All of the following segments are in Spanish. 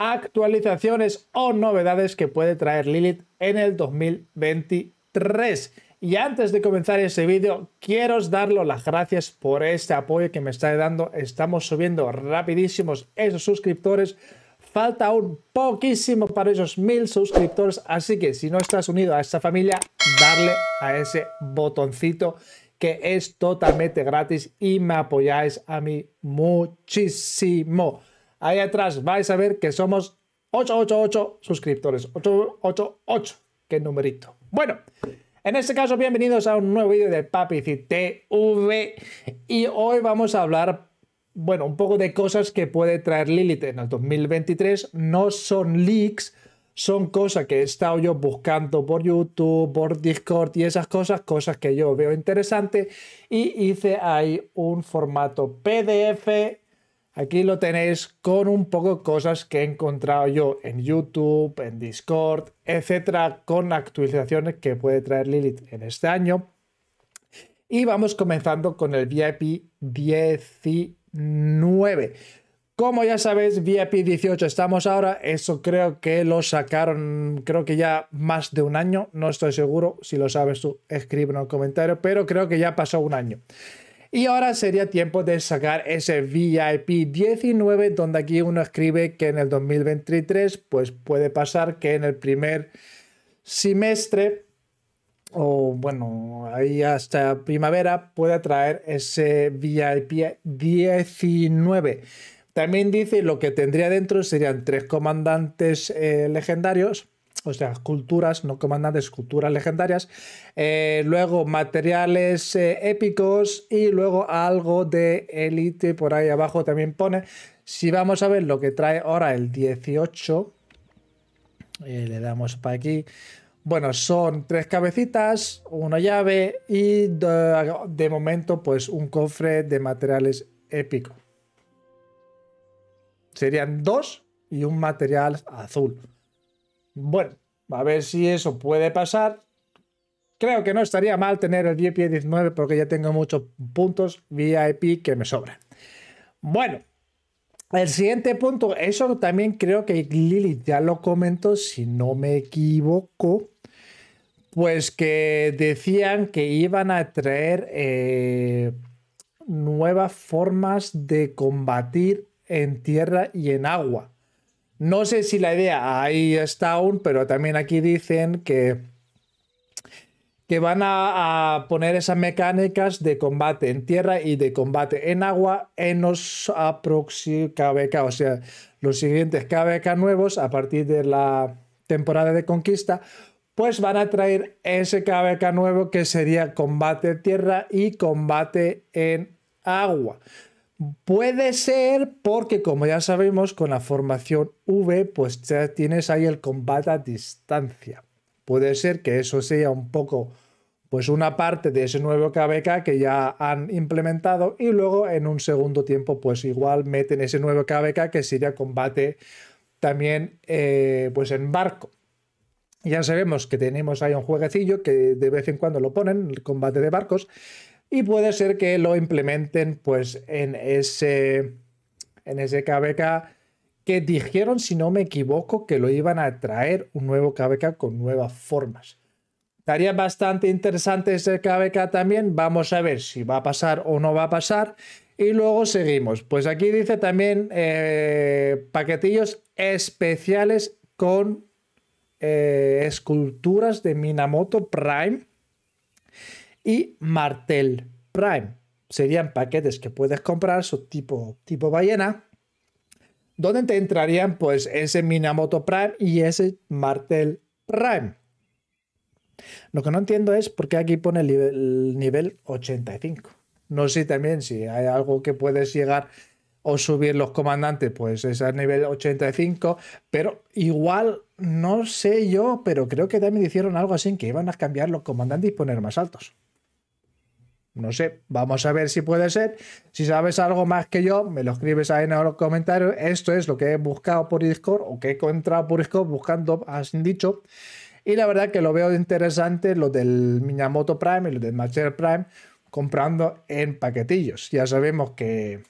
actualizaciones o novedades que puede traer Lilith en el 2023. Y antes de comenzar ese vídeo, quiero daros las gracias por este apoyo que me estáis dando. Estamos subiendo rapidísimos esos suscriptores. Falta aún poquísimo para esos mil suscriptores, así que si no estás unido a esta familia, darle a ese botoncito que es totalmente gratis y me apoyáis a mí muchísimo. Ahí atrás vais a ver que somos 888 suscriptores. 888, qué numerito. Bueno, en este caso, bienvenidos a un nuevo vídeo de Papici TV y hoy vamos a hablar, bueno, un poco de cosas que puede traer Lilith en el 2023. No son leaks, son cosas que he estado yo buscando por YouTube, por Discord y esas cosas, cosas que yo veo interesantes y hice ahí un formato PDF. Aquí lo tenéis con un poco cosas que he encontrado yo en YouTube, en Discord, etcétera, con actualizaciones que puede traer Lilith en este año. Y vamos comenzando con el VIP 19. Como ya sabéis, VIP 18 estamos ahora. Eso creo que lo sacaron, creo que ya más de un año. No estoy seguro. Si lo sabes tú, escribe en el comentario. Pero creo que ya pasó un año. Y ahora sería tiempo de sacar ese VIP 19, donde aquí uno escribe que en el 2023, pues puede pasar que en el primer semestre o bueno, ahí hasta primavera pueda traer ese VIP 19. También dice lo que tendría dentro serían tres comandantes eh, legendarios, o sea, culturas, no comandantes, culturas legendarias. Eh, luego materiales eh, épicos y luego algo de élite por ahí abajo también pone. Si vamos a ver lo que trae ahora el 18, le damos para aquí. Bueno, son tres cabecitas, una llave y de, de momento pues un cofre de materiales épicos. Serían dos y un material azul. Bueno, a ver si eso puede pasar. Creo que no estaría mal tener el VIP 19 porque ya tengo muchos puntos VIP que me sobran. Bueno, el siguiente punto, eso también creo que Lili ya lo comentó, si no me equivoco, pues que decían que iban a traer eh, nuevas formas de combatir en tierra y en agua. No sé si la idea ahí está aún, pero también aquí dicen que, que van a, poner esas mecánicas de combate en tierra y de combate en agua en los próximos KBK, o sea, los siguientes KBK nuevos a partir de la temporada de conquista, pues van a traer ese KBK nuevo que sería combate en tierra y combate en agua. Puede ser porque, como ya sabemos, con la formación V, pues ya tienes ahí el combate a distancia. Puede ser que eso sea un poco, pues una parte de ese nuevo KBK que ya han implementado y luego en un segundo tiempo, pues igual meten ese nuevo KBK que sería combate también, eh, pues en barco. Ya sabemos que tenemos ahí un jueguecillo que de vez en cuando lo ponen, el combate de barcos, y puede ser que lo implementen pues en ese, en ese KBK que dijeron, si no me equivoco, que lo iban a traer un nuevo KBK con nuevas formas. Estaría bastante interesante ese KBK también. Vamos a ver si va a pasar o no va a pasar. Y luego seguimos. Pues aquí dice también eh, paquetillos especiales con eh, esculturas de Minamoto Prime y Martel Prime. Serían paquetes que puedes comprar, su tipo, tipo ballena, donde te entrarían pues ese Minamoto Prime y ese Martel Prime. Lo que no entiendo es por qué aquí pone el nivel, 85. No sé también si hay algo que puedes llegar o subir los comandantes, pues es al nivel 85, pero igual no sé yo, pero creo que también hicieron algo así que iban a cambiar los comandantes y poner más altos. No sé, vamos a ver si puede ser. Si sabes algo más que yo, me lo escribes ahí en los comentarios. Esto es lo que he buscado por Discord o que he encontrado por Discord buscando, has dicho. Y la verdad que lo veo interesante lo del Minamoto Prime y lo del Macher Prime comprando en paquetillos. Ya sabemos que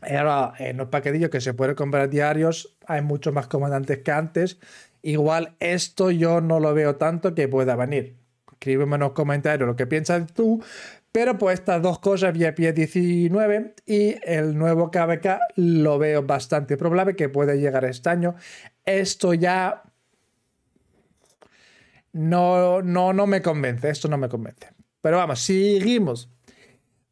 Ahora, en los paquetillos que se pueden comprar diarios, hay muchos más comandantes que antes. Igual esto yo no lo veo tanto que pueda venir. Escríbeme en los comentarios lo que piensas tú. Pero pues estas dos cosas, VIP 19 y el nuevo KBK, lo veo bastante probable que pueda llegar este año. Esto ya no, no, no me convence, esto no me convence. Pero vamos, seguimos.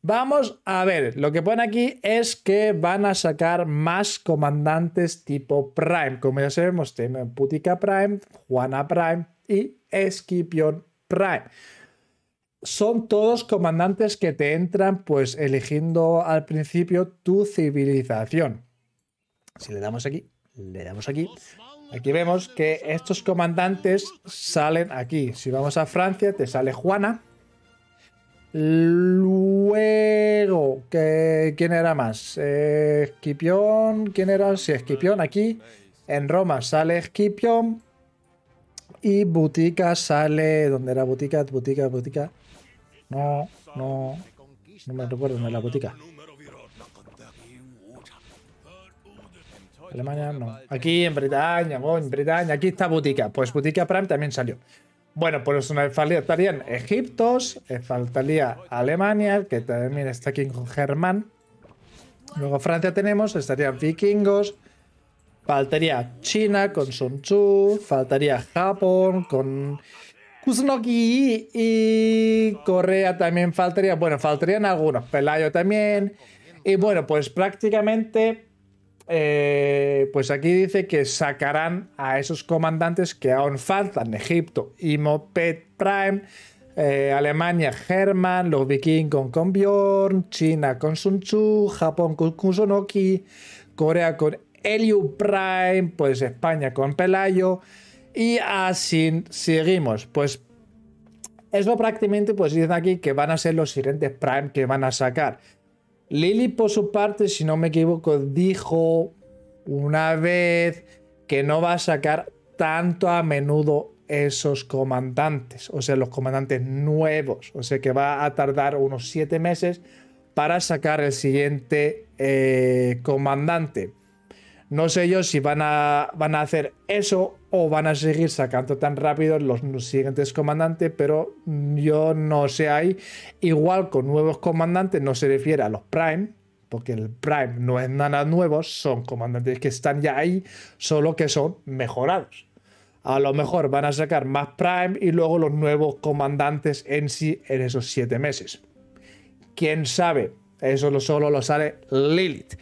Vamos a ver, lo que pone aquí es que van a sacar más comandantes tipo Prime. Como ya sabemos, tenemos Putica Prime, Juana Prime y Esquipión Son todos comandantes que te entran pues eligiendo al principio tu civilización. Si le damos aquí, le damos aquí. Aquí vemos que estos comandantes salen aquí. Si vamos a Francia, te sale Juana Luego, ¿quién era más? Esquipión, ¿quién era? Sí, Esquipión aquí. En Roma sale Esquipión. Y Butica sale. ¿Dónde era Butica? Butica, Butica. No, no. No me recuerdo dónde era Butica. Alemania, no. Aquí en Bretaña, en Bretaña. Aquí está Butica. Pues Butica Prime también salió. Bueno, pues nos faltarían Egiptos, eh, faltaría Alemania, que también está aquí con Germán. Luego Francia tenemos, estarían vikingos. Faltaría China con Sun Tzu, faltaría Japón con Kusunoki y Corea también faltaría. Bueno, faltarían algunos, Pelayo también. Y bueno, pues prácticamente eh, pues aquí dice que sacarán a esos comandantes que aún faltan, Egipto y Moped Prime, eh, Alemania Hermann, los vikingos con Bjorn, China con Sun Tzu, Japón con Kusunoki, Corea con Eliu Prime, pues España con Pelayo y así seguimos. Pues eso prácticamente pues dicen aquí que van a ser los siguientes Prime que van a sacar. Lily, por su parte, si no me equivoco, dijo una vez que no va a sacar tanto a menudo esos comandantes, o sea, los comandantes nuevos, o sea que va a tardar unos siete meses para sacar el siguiente eh, comandante. No sé yo si van a, van a hacer eso o van a seguir sacando tan rápido los siguientes comandantes, pero yo no sé ahí. Igual con nuevos comandantes no se refiere a los Prime, porque el Prime no es nada nuevo, son comandantes que están ya ahí, solo que son mejorados. A lo mejor van a sacar más Prime y luego los nuevos comandantes en sí en esos siete meses. ¿Quién sabe? Eso solo lo sabe Lilith.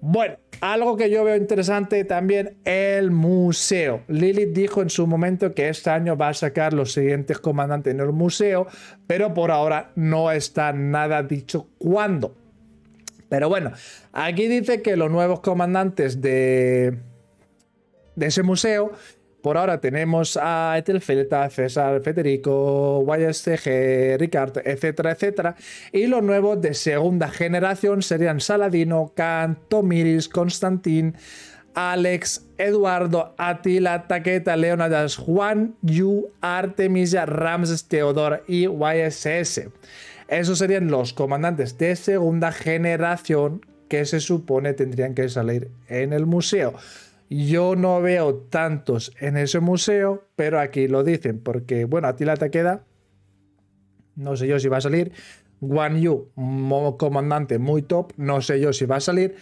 Bueno, algo que yo veo interesante también, el museo. Lilith dijo en su momento que este año va a sacar los siguientes comandantes en el museo, pero por ahora no está nada dicho cuándo. Pero bueno, aquí dice que los nuevos comandantes de, de ese museo por ahora tenemos a Etelfelta, César, Federico, YSG, Ricardo, etcétera, etcétera. Y los nuevos de segunda generación serían Saladino, Kant, Tomiris, Constantín, Alex, Eduardo, Atila, Taqueta, Leonidas, Juan, Yu, Artemisia, Ramses, Teodor y YSS. Esos serían los comandantes de segunda generación que se supone tendrían que salir en el museo. Yo no veo tantos en ese museo, pero aquí lo dicen, porque, bueno, a ti la te queda. No sé yo si va a salir. Guan Yu, comandante muy top. No sé yo si va a salir.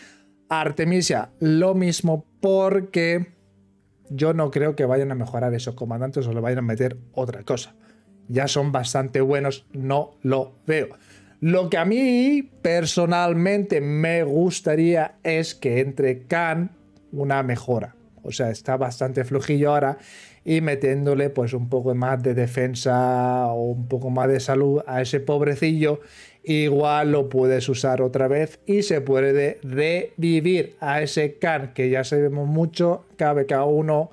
Artemisia, lo mismo, porque yo no creo que vayan a mejorar esos comandantes o le vayan a meter otra cosa. Ya son bastante buenos, no lo veo. Lo que a mí personalmente me gustaría es que entre Khan una mejora. O sea, está bastante flujillo ahora y metiéndole pues un poco más de defensa o un poco más de salud a ese pobrecillo, igual lo puedes usar otra vez y se puede revivir a ese Khan que ya sabemos mucho, KBK1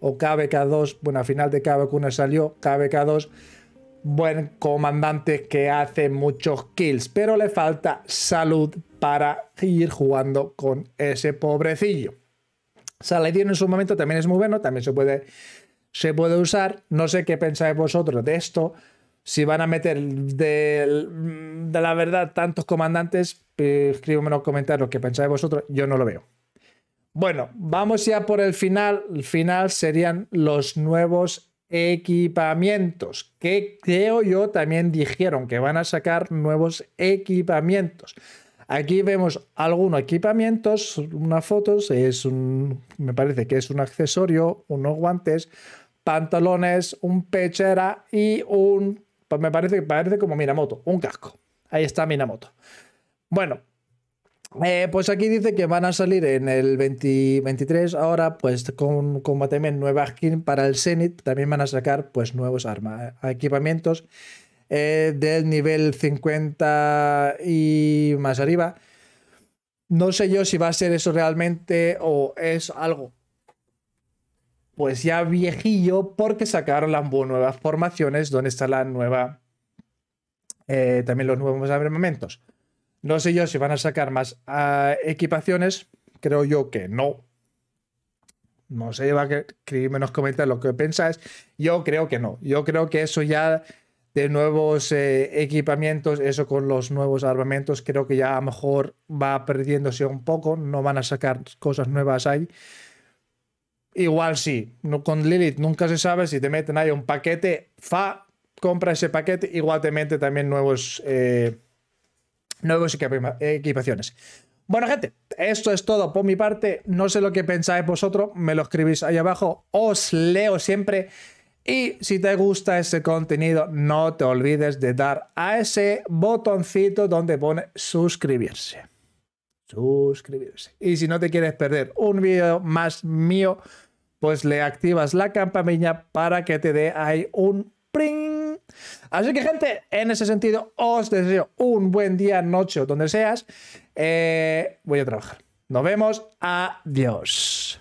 o KBK2, bueno, al final de KBK1 salió KBK2, buen comandante que hace muchos kills, pero le falta salud para ir jugando con ese pobrecillo. Saladino en su momento también es muy bueno, también se puede, se puede usar. No sé qué pensáis vosotros de esto. Si van a meter de, de la verdad tantos comandantes, eh, escríbeme en los comentarios qué pensáis vosotros. Yo no lo veo. Bueno, vamos ya por el final. El final serían los nuevos equipamientos, que creo yo también dijeron que van a sacar nuevos equipamientos. Aquí vemos algunos equipamientos, unas fotos, es un, me parece que es un accesorio, unos guantes, pantalones, un pechera y un, pues me parece, parece como Minamoto, un casco. Ahí está Minamoto. Bueno, eh, pues aquí dice que van a salir en el 2023 ahora, pues con, con nueva skin para el Zenith, también van a sacar pues nuevos armas, equipamientos eh, del nivel 50 y más arriba. No sé yo si va a ser eso realmente o es algo pues ya viejillo porque sacaron las nuevas formaciones donde está la nueva eh, también los nuevos armamentos. No sé yo si van a sacar más ah, equipaciones, creo yo que no. No sé, va a escribirme en los comentarios lo que pensáis. Yo creo que no. Yo creo que eso ya de nuevos eh, equipamientos, eso con los nuevos armamentos, creo que ya a lo mejor va perdiéndose un poco, no van a sacar cosas nuevas ahí. Igual sí, no, con Lilith nunca se sabe si te meten ahí un paquete, fa, compra ese paquete, igual te mete también nuevos, eh, nuevos equipaciones. Bueno, gente, esto es todo por mi parte. No sé lo que pensáis vosotros, me lo escribís ahí abajo. Os leo siempre. Y si te gusta ese contenido, no te olvides de dar a ese botoncito donde pone suscribirse. Suscribirse. Y si no te quieres perder un vídeo más mío, pues le activas la campanilla para que te dé ahí un pring. Así que gente, en ese sentido, os deseo un buen día, noche o donde seas. Eh, voy a trabajar. Nos vemos. Adiós.